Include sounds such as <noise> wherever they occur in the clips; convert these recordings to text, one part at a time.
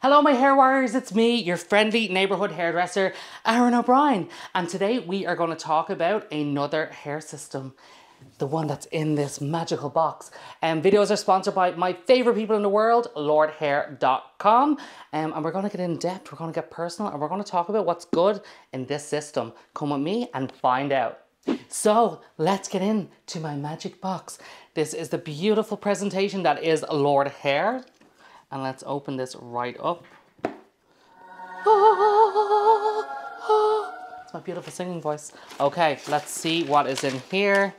Hello my hair warriors, it's me, your friendly neighborhood hairdresser, Aaron O'Brien. And today we are going to talk about another hair system. The one that's in this magical box. And um, videos are sponsored by my favorite people in the world, lordhair.com. Um, and we're going to get in depth, we're going to get personal, and we're going to talk about what's good in this system. Come with me and find out. So let's get into my magic box. This is the beautiful presentation that is Lordhair. And let's open this right up. It's my beautiful singing voice. Okay, let's see what is in here.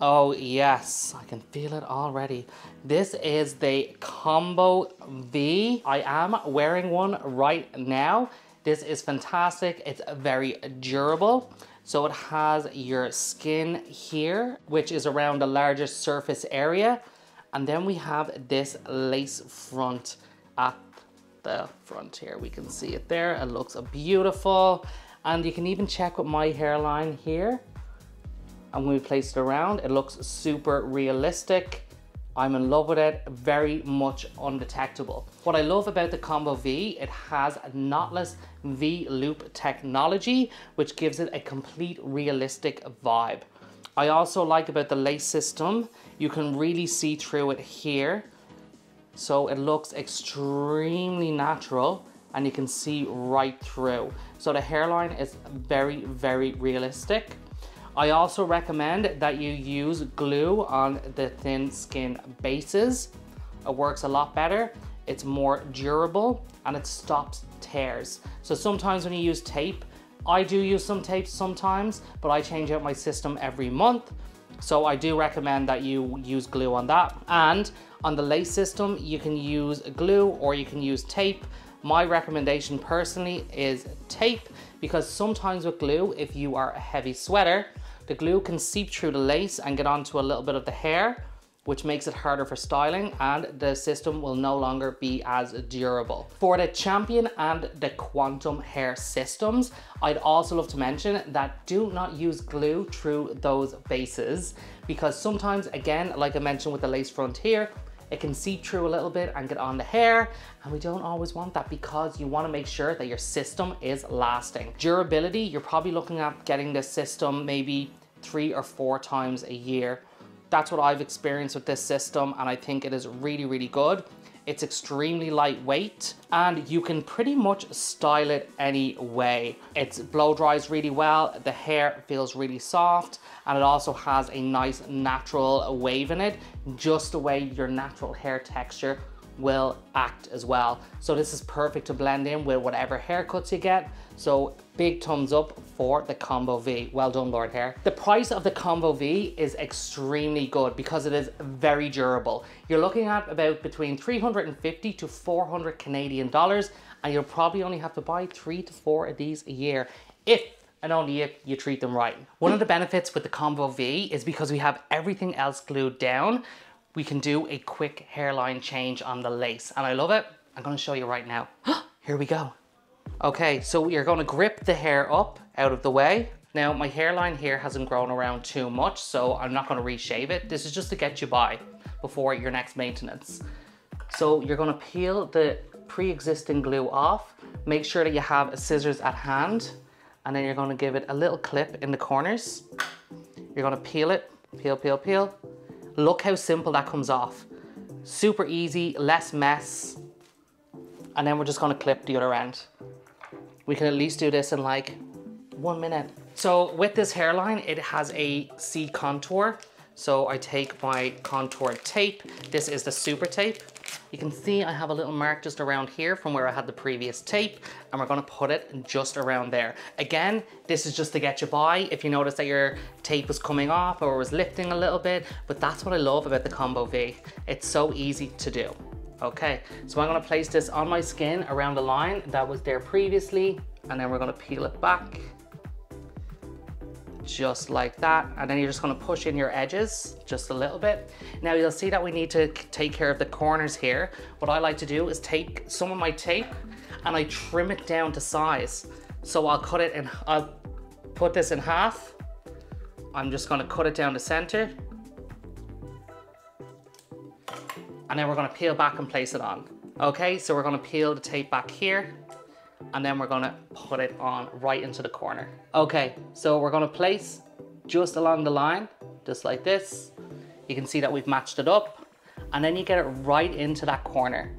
Oh yes, I can feel it already. This is the Combo V. I am wearing one right now. This is fantastic. It's very durable. So it has your skin here, which is around the largest surface area. And then we have this lace front at the front here. We can see it there. It looks beautiful. And you can even check with my hairline here. And when we place it around, it looks super realistic. I'm in love with it, very much undetectable. What I love about the Combo V, it has knotless V-loop technology, which gives it a complete realistic vibe. I also like about the lace system, you can really see through it here. So it looks extremely natural and you can see right through. So the hairline is very, very realistic. I also recommend that you use glue on the thin skin bases. It works a lot better, it's more durable, and it stops tears. So sometimes when you use tape, I do use some tape sometimes, but I change out my system every month. So I do recommend that you use glue on that. And on the lace system, you can use glue or you can use tape. My recommendation personally is tape because sometimes with glue, if you are a heavy sweater, the glue can seep through the lace and get onto a little bit of the hair which makes it harder for styling and the system will no longer be as durable. For the Champion and the Quantum hair systems, I'd also love to mention that do not use glue through those bases because sometimes, again, like I mentioned with the lace front here, it can seep through a little bit and get on the hair and we don't always want that because you want to make sure that your system is lasting. Durability, you're probably looking at getting this system maybe three or four times a year that's what I've experienced with this system and I think it is really, really good. It's extremely lightweight and you can pretty much style it any way. It blow dries really well, the hair feels really soft and it also has a nice natural wave in it, just the way your natural hair texture will act as well. So this is perfect to blend in with whatever haircuts you get. So big thumbs up for the Combo V. Well done, Lordhair. The price of the Combo V is extremely good because it is very durable. You're looking at about between 350 to 400 Canadian dollars and you'll probably only have to buy three to four of these a year if and only if you treat them right. One of the benefits with the Combo V is because we have everything else glued down, we can do a quick hairline change on the lace. And I love it. I'm gonna show you right now. <gasps> Here we go. Okay, so you're gonna grip the hair up out of the way. Now my hairline here hasn't grown around too much, so I'm not gonna reshave it. This is just to get you by before your next maintenance. So you're gonna peel the pre-existing glue off. Make sure that you have scissors at hand, and then you're gonna give it a little clip in the corners. You're gonna peel it, peel, peel, peel, Look how simple that comes off. Super easy, less mess. And then we're just gonna clip the other end. We can at least do this in like one minute. So with this hairline, it has a C contour. So I take my contour tape. This is the super tape. You can see I have a little mark just around here from where I had the previous tape and we're gonna put it just around there. Again, this is just to get you by if you notice that your tape was coming off or was lifting a little bit, but that's what I love about the Combo V. It's so easy to do. Okay, so I'm gonna place this on my skin around the line that was there previously and then we're gonna peel it back just like that. And then you're just gonna push in your edges just a little bit. Now you'll see that we need to take care of the corners here. What I like to do is take some of my tape and I trim it down to size. So I'll cut it and I'll put this in half. I'm just gonna cut it down the center. And then we're gonna peel back and place it on. Okay, so we're gonna peel the tape back here and then we're gonna put it on right into the corner. Okay, so we're gonna place just along the line, just like this. You can see that we've matched it up and then you get it right into that corner,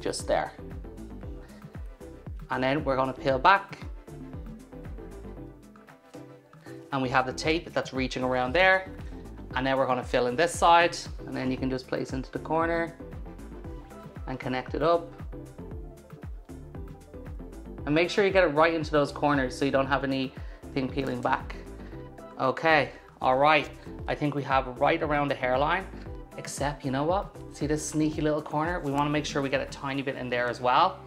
just there. And then we're gonna peel back and we have the tape that's reaching around there. And then we're gonna fill in this side and then you can just place into the corner and connect it up. And make sure you get it right into those corners so you don't have anything peeling back. Okay, all right. I think we have right around the hairline, except you know what? See this sneaky little corner? We wanna make sure we get a tiny bit in there as well.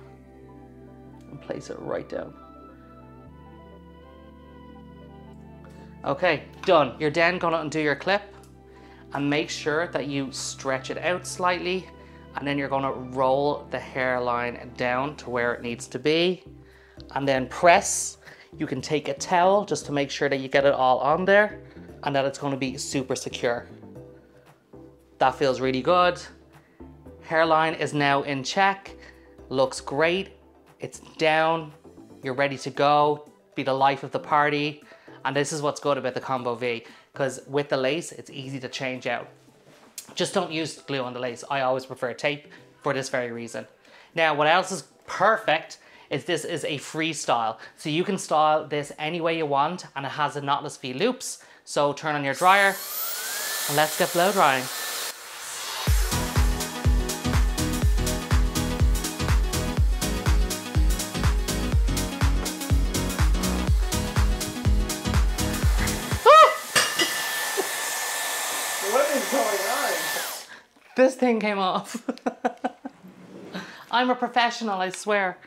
And place it right down. Okay, done. You're then gonna undo your clip and make sure that you stretch it out slightly and then you're gonna roll the hairline down to where it needs to be and then press. You can take a towel just to make sure that you get it all on there and that it's gonna be super secure. That feels really good. Hairline is now in check, looks great. It's down, you're ready to go, be the life of the party. And this is what's good about the Combo V, because with the lace, it's easy to change out. Just don't use glue on the lace. I always prefer tape for this very reason. Now, what else is perfect is this is a freestyle. So you can style this any way you want and it has a knotless V loops. So turn on your dryer and let's get blow drying. <laughs> What is going on this thing came off. <laughs> I'm a professional, I swear.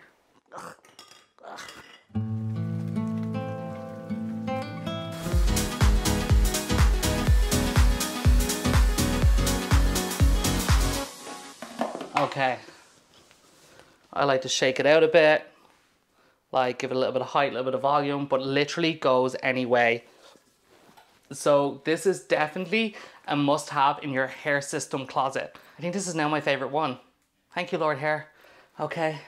Okay. I like to shake it out a bit, like give it a little bit of height, a little bit of volume, but literally goes anyway. So this is definitely a must have in your hair system closet. I think this is now my favorite one. Thank you, Lordhair. Okay,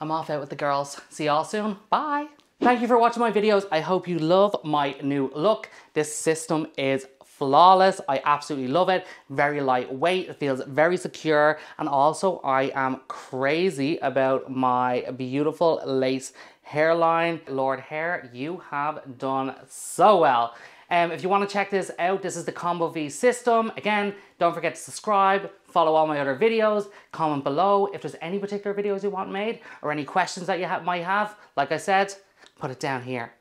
I'm off out with the girls. See y'all soon. Bye. Thank you for watching my videos. I hope you love my new look. This system is flawless. I absolutely love it. Very lightweight, it feels very secure. And also I am crazy about my beautiful lace hairline. Lordhair, you have done so well. Um, if you want to check this out, this is the Combo V system. Again, don't forget to subscribe, follow all my other videos, comment below if there's any particular videos you want made or any questions that you ha might have. Like I said, put it down here.